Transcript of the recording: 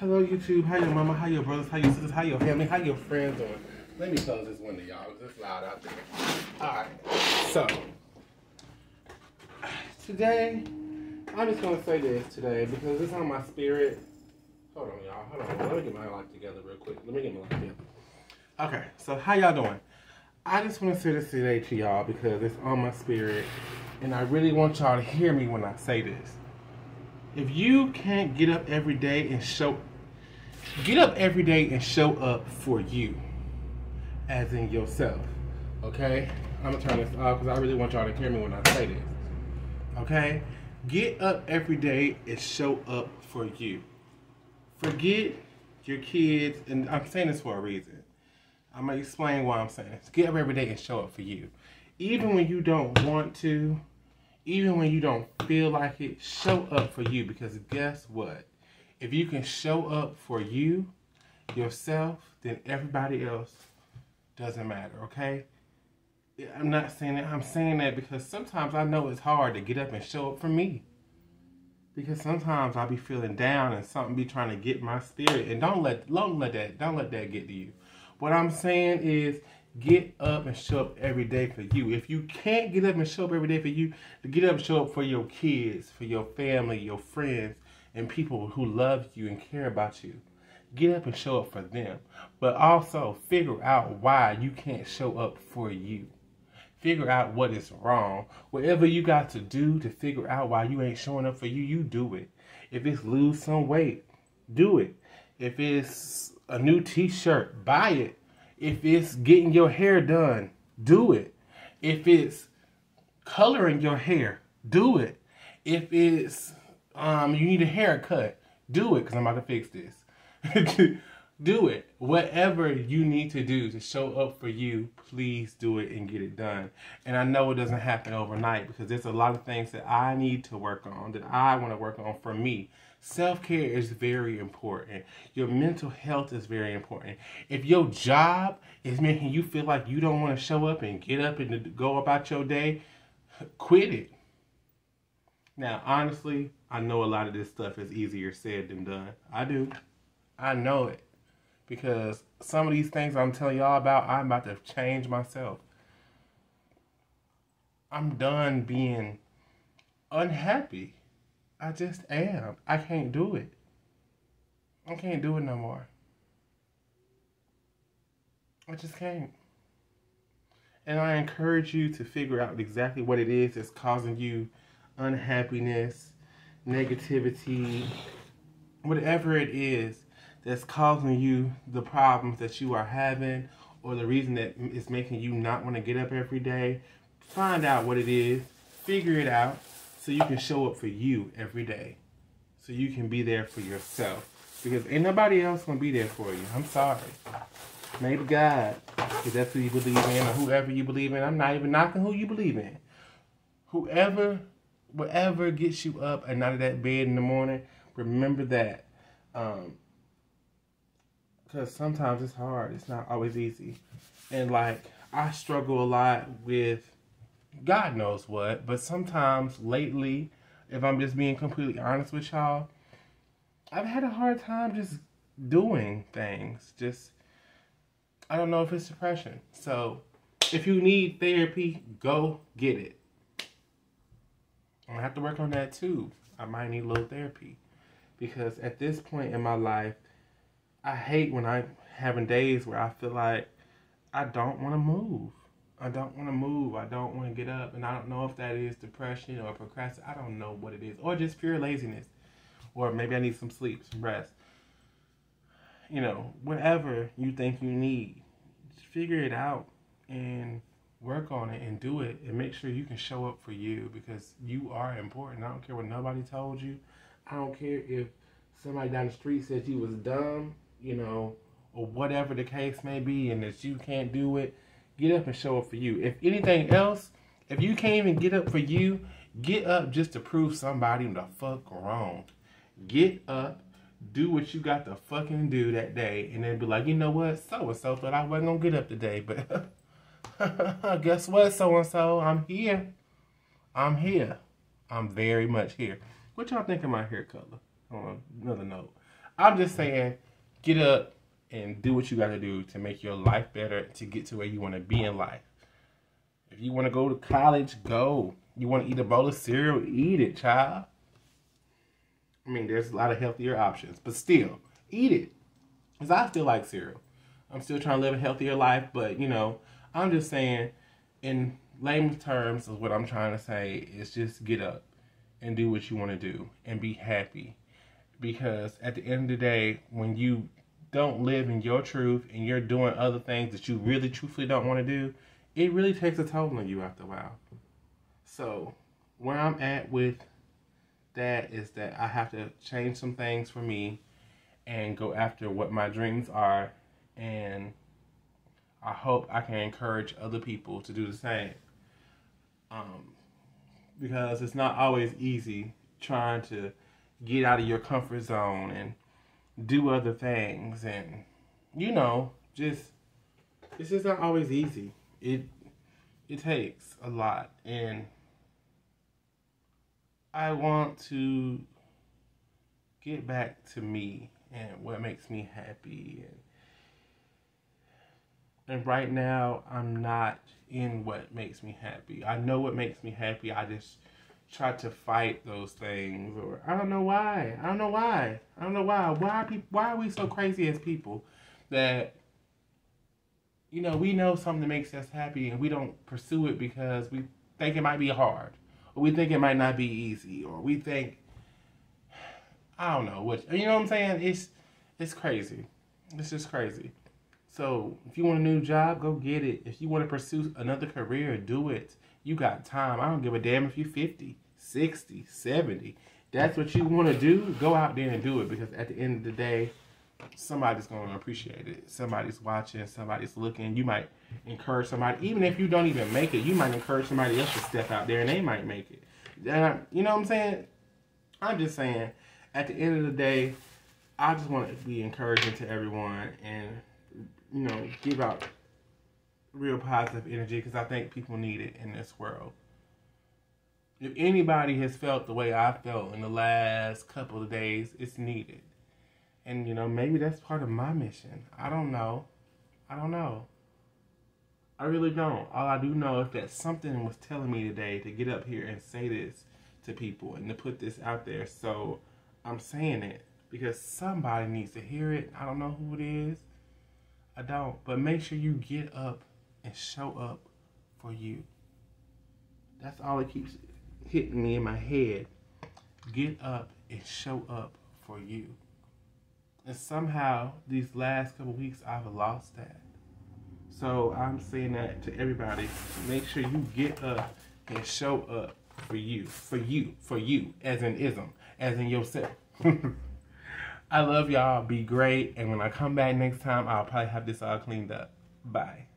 Hello, YouTube. How your mama? How your brothers? How your sisters? How your family? How your friends doing? Let me close this window, y'all. It's loud out there. All right. So today, I'm just gonna say this today because it's on my spirit. Hold on, y'all. Hold on. Let me get my life together real quick. Let me get my life together. Okay. So how y'all doing? I just want to say this today to y'all because it's on my spirit, and I really want y'all to hear me when I say this. If you can't get up every day and show get up every day and show up for you, as in yourself. Okay? I'm gonna turn this off because I really want y'all to hear me when I say this. Okay? Get up every day and show up for you. Forget your kids, and I'm saying this for a reason. I'm gonna explain why I'm saying this. Get up every day and show up for you. Even when you don't want to, even when you don't feel like it, show up for you because guess what? If you can show up for you, yourself, then everybody else doesn't matter, okay? I'm not saying that. I'm saying that because sometimes I know it's hard to get up and show up for me. Because sometimes I'll be feeling down and something be trying to get my spirit. And don't let don't let that don't let that get to you. What I'm saying is get up and show up every day for you. If you can't get up and show up every day for you, to get up and show up for your kids, for your family, your friends, and people who love you and care about you. Get up and show up for them. But also figure out why you can't show up for you. Figure out what is wrong. Whatever you got to do to figure out why you ain't showing up for you, you do it. If it's lose some weight, do it. If it's a new t-shirt, buy it. If it's getting your hair done, do it. If it's coloring your hair, do it. If it's um, you need a haircut, do it because I'm about to fix this. do it. Whatever you need to do to show up for you, please do it and get it done. And I know it doesn't happen overnight because there's a lot of things that I need to work on, that I want to work on for me. Self care is very important. Your mental health is very important. If your job is making you feel like you don't want to show up and get up and go about your day, quit it. Now, honestly, I know a lot of this stuff is easier said than done. I do. I know it. Because some of these things I'm telling y'all about, I'm about to change myself. I'm done being unhappy. I just am. I can't do it. I can't do it no more. I just can't. And I encourage you to figure out exactly what it is that's causing you unhappiness, negativity, whatever it is that's causing you the problems that you are having or the reason that is making you not want to get up every day. Find out what it is, figure it out so you can show up for you every day. So you can be there for yourself. Because ain't nobody else gonna be there for you. I'm sorry. Maybe God, if that's who you believe in, or whoever you believe in. I'm not even knocking who you believe in. Whoever whatever gets you up and out of that bed in the morning, remember that. Um, because sometimes it's hard. It's not always easy. And like, I struggle a lot with God knows what, but sometimes lately, if I'm just being completely honest with y'all, I've had a hard time just doing things. Just, I don't know if it's depression. So, if you need therapy, go get it. Have to work on that too. I might need a little therapy because at this point in my life, I hate when I'm having days where I feel like I don't want to move. I don't want to move. I don't want to get up, and I don't know if that is depression or procrastination. I don't know what it is, or just pure laziness, or maybe I need some sleep, some rest. You know, whatever you think you need, figure it out and work on it and do it and make sure you can show up for you because you are important. I don't care what nobody told you. I don't care if somebody down the street said you was dumb, you know, or whatever the case may be and that you can't do it. Get up and show up for you. If anything else, if you can't even get up for you, get up just to prove somebody the fuck wrong. Get up, do what you got to fucking do that day, and then be like, you know what? So and so thought I wasn't gonna get up today, but Guess what, so and so? I'm here. I'm here. I'm very much here. What y'all think of my hair color? On another note, I'm just saying, get up and do what you got to do to make your life better to get to where you want to be in life. If you want to go to college, go. You want to eat a bowl of cereal, eat it, child. I mean, there's a lot of healthier options, but still, eat it. Because I still like cereal. I'm still trying to live a healthier life, but you know, I'm just saying, in layman's terms, is what I'm trying to say is just get up and do what you want to do and be happy. Because at the end of the day, when you don't live in your truth and you're doing other things that you really truthfully don't want to do, it really takes a toll on you after a while. So, where I'm at with that is that I have to change some things for me and go after what my dreams are and I hope I can encourage other people to do the same. Um, because it's not always easy trying to get out of your comfort zone and do other things. And you know just it's just not always easy. It it takes a lot. And i want to get back to me and what makes me happy and and right now i'm not in what makes me happy i know what makes me happy i just try to fight those things or I don't know why. I don't know why. I don't know why. Why are people why are we so crazy as people that you know, we know something makes us happy and we don't pursue it because we think it might be hard. Or we think it might not be easy or we think I don't know what you know what I'm saying? It's it's crazy. It's just crazy. So if you want a new job, go get it. If you want to pursue another career, do it. You got time. I don't give a damn if you're 50, 60, 70. That's what you want to do. Go out there and do it because at the end of the day, somebody's going to appreciate it. Somebody's watching, somebody's looking. You might encourage somebody, even if you don't even make it, you might encourage somebody else to step out there and they might make it. And you know what I'm saying? I'm just saying, at the end of the day, I just want to be encouraging to everyone and, you know, give out real positive energy because I think people need it in this world. If anybody has felt the way I felt in the last couple of days, it's needed. And, you know, maybe that's part of my mission. I don't know. I don't know. I really don't. All I do know is that something was telling me today to get up here and say this to people and to put this out there. So I'm saying it because somebody needs to hear it. I don't know who it is. I don't. But make sure you get up and show up for you. That's all it keeps hitting me in my head. Get up and show up for you. And somehow, these last couple weeks, I've lost that. So I'm saying that to everybody. Make sure you get up and show up for you. For you. For you. As in ism. As in yourself. I love y'all. Be great. And when I come back next time, I'll probably have this all cleaned up. Bye.